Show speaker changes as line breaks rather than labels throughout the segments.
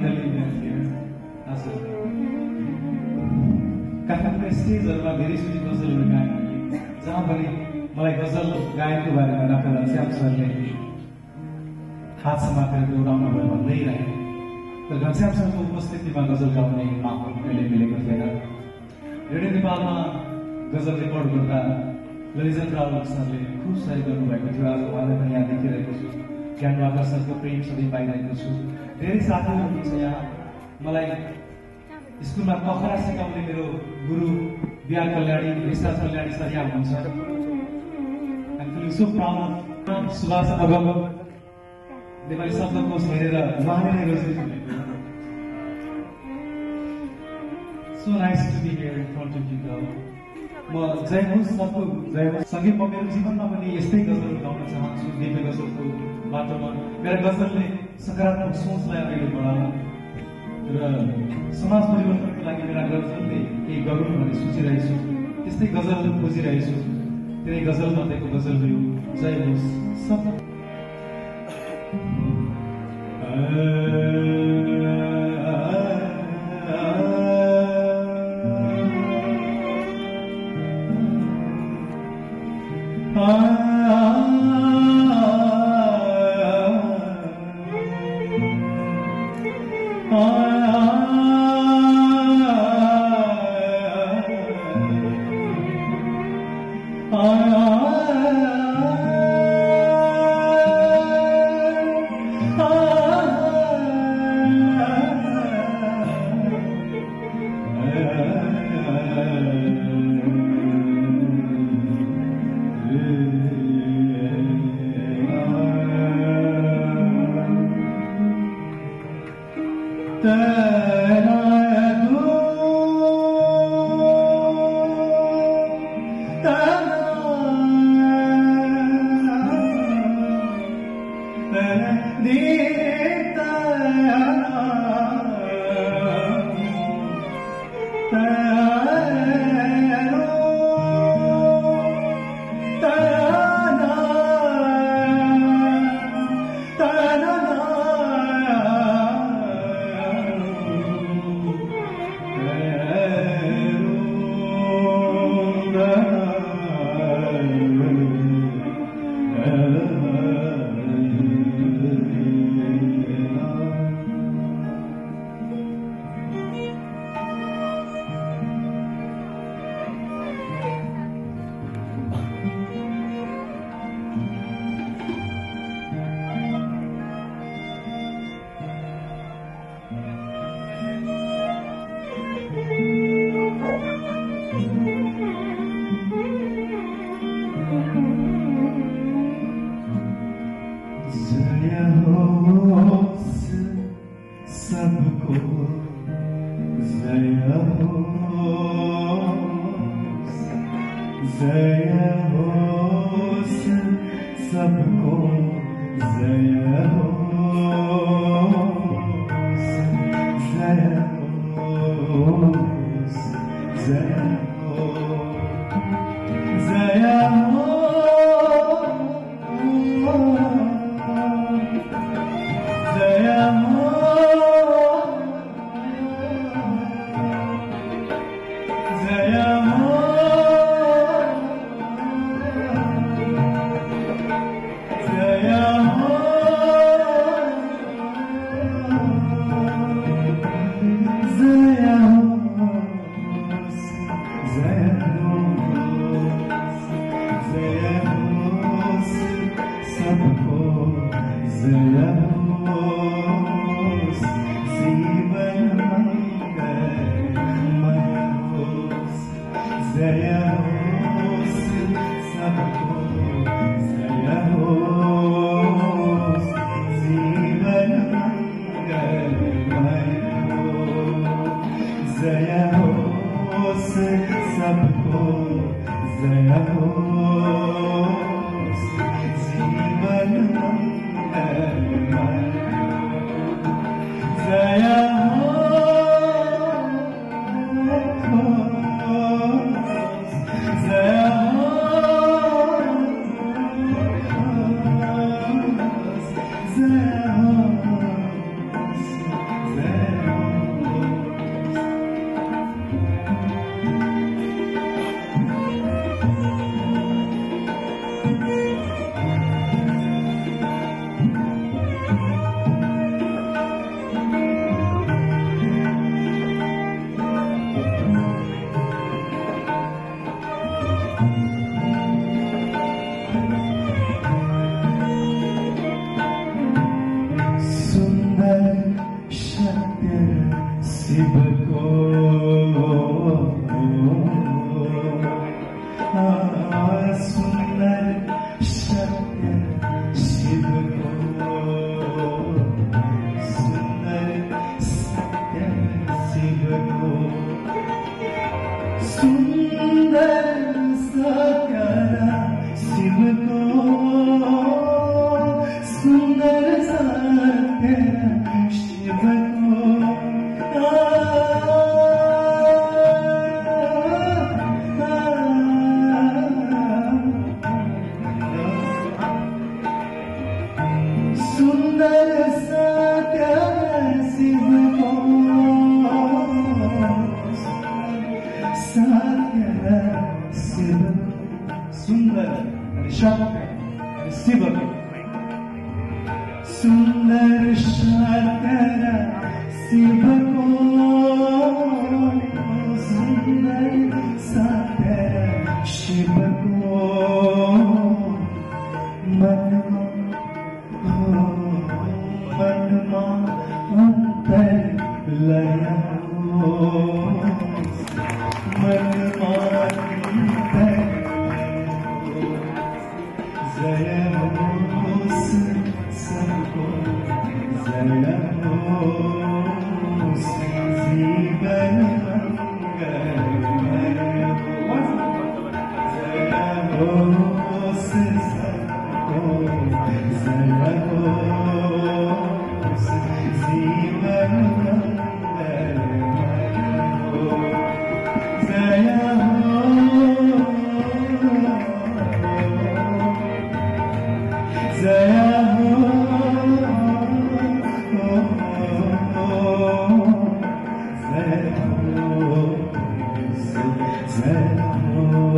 हजुर काठमाडौँका स्टेजहरूमा धेरैचोटि गजलहरू गाएँ जहाँ पनि मलाई गजल गायकको बारेमा डाक्टर घनश्याम सरले हात समातेर दोहोऱ्याउनु भयो भन्दै रहे तर घनश्याम सरको उपस्थितिमा गजल गाउने माहौल कहिले मिलेको थिएन रेडियो नेपालमा गजल रेकर्ड गर्दा ललिजन रावल सरले खुब सहयोग गर्नुभएको थियो आज उहाँलाई पनि यहाँ देखिरहेको छु ज्ञान सरको प्रेम सबै पाइरहेको छु। धेरै साथीहरू हुनुहुन्छ यहाँ। मलाई स्कुलमा कखरा सिकाउने मेरो गुरु बिहा कल्याणी विश्वास कल्याणी सर यहाँ हुनुहुन्छ। सुभाष अगम नेपाली शब्दकोश हेरेर उहाँले नै रोज्दै so nice to be here in front of you म जय होस् सबको जय होस् सँगै म मेरो जीवनमा पनि यस्तै गजल गाउन चाहन्छु। बाटोमा मेरा गजलले सकारात्मक सोचलाई अगाडि बढाउन र समाज परिवर्तनको लागि मेरा गजलले केही गरौँ भन्ने सोचिरहेछु त्यस्तै गजल खोजिरहेछु त्यही गजल मध्येको गजल हो यो जय होस् सब até. Sunnet, Shabbat. Amen.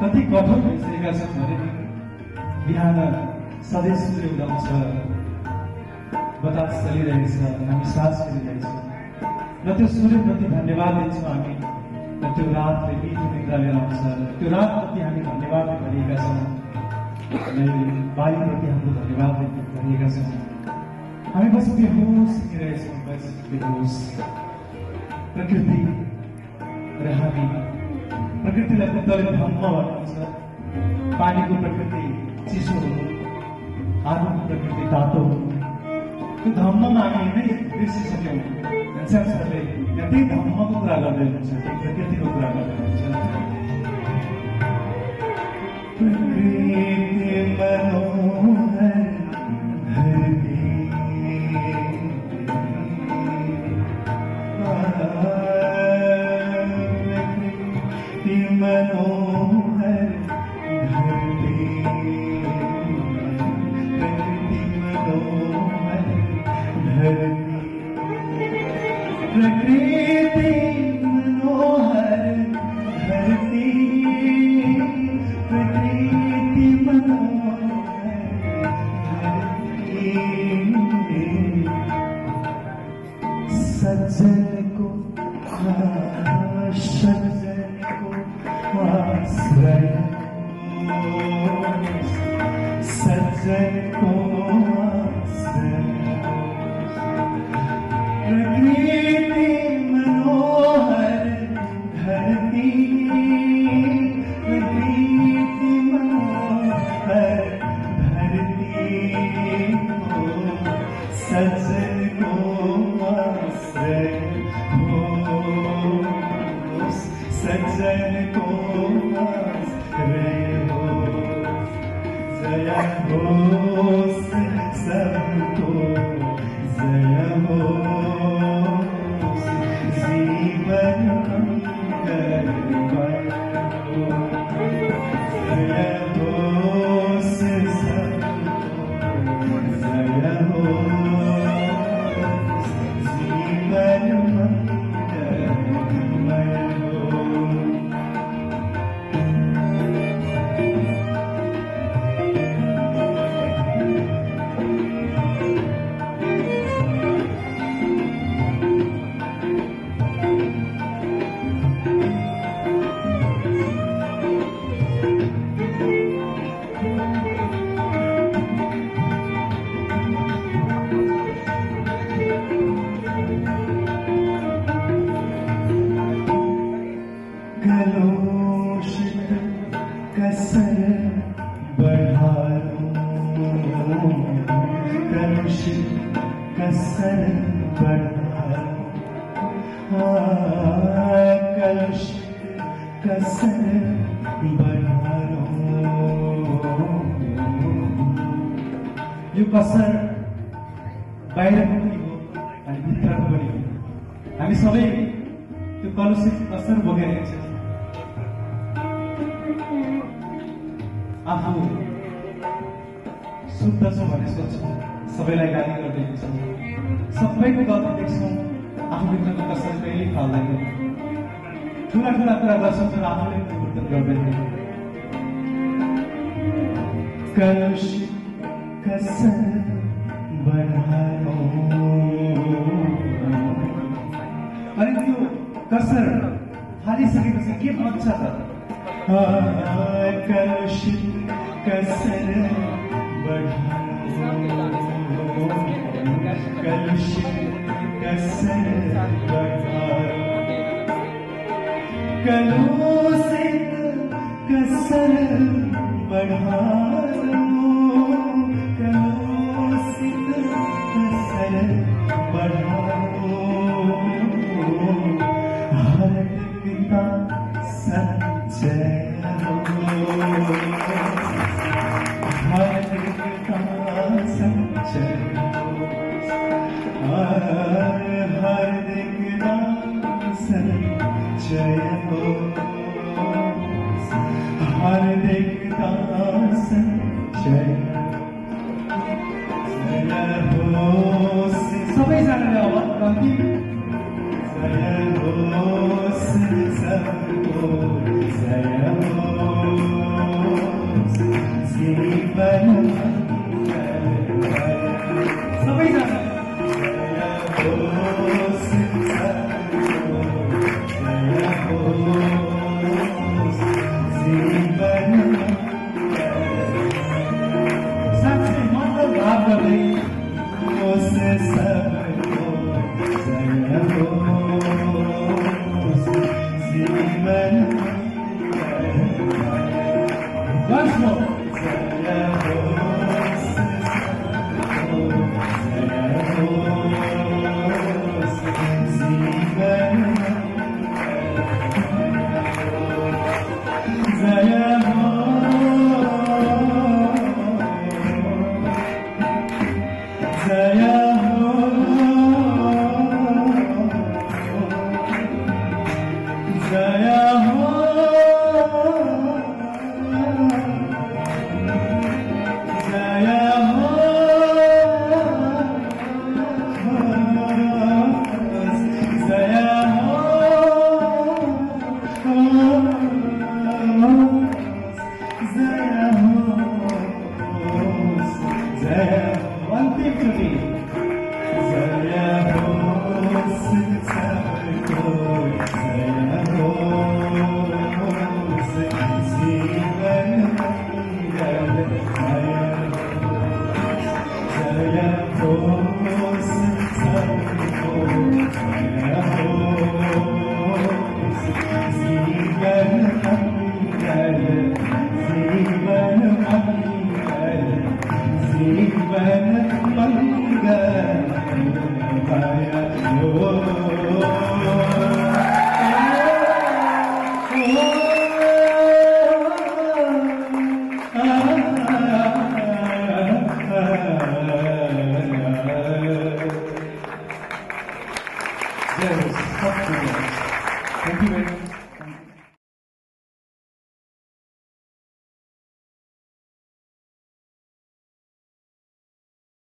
कति कठोर भइसकेका छौँ भने बिहान सधैँ सूर्य उदाउँछ बतास चलिरहेछ हामी सास चलिरहेछौँ र त्यो सूर्यप्रति धन्यवाद दिन्छौँ हामी। त्यो रात फेरि निद्रा लिएर त्यो रातप्रति हामी धन्यवाद भनिएका छौँ वायुप्रति हाम्रो धन्यवाद भनिएका छौँ हामी बस बेहोस सिकिरहेछौँ बस बेहोस प्रकृति र हामी प्रकृतिलाई पुत्रले धम्म भन्नुहुन्छ पानीको प्रकृति चिसो हो आगोको प्रकृति तातो हो त्यो धम्ममा हामी हिँड्नै बिर्सिसक्यौँ सानसानोले Argentina, vamos a de denunciar, ¿qué de? कसर बाहिरको पनि हो अनि भित्रको पनि हो हामी सबै त्यो कलुषित कसर बोकेर हिँड्छौँ आफू शुद्ध छु भन्ने सोच्छौँ सबैलाई गाली गर्दै हिँड्छौँ सबैको गल्ती देख्छौँ आफूभित्रको कसर कहिले फाल्दैन ठुला ठुला कुरा गर्छौँ तर आफूले परिवर्तन गर्दैन कलुषित कसर बढायो अनि त्यो कसर फालिसकेपछि के बन्छ त कलुषित कसर बढायो कलुषित कसर बढायो कलुषित कसर बढायो Yeah. One thing to me. मेहनत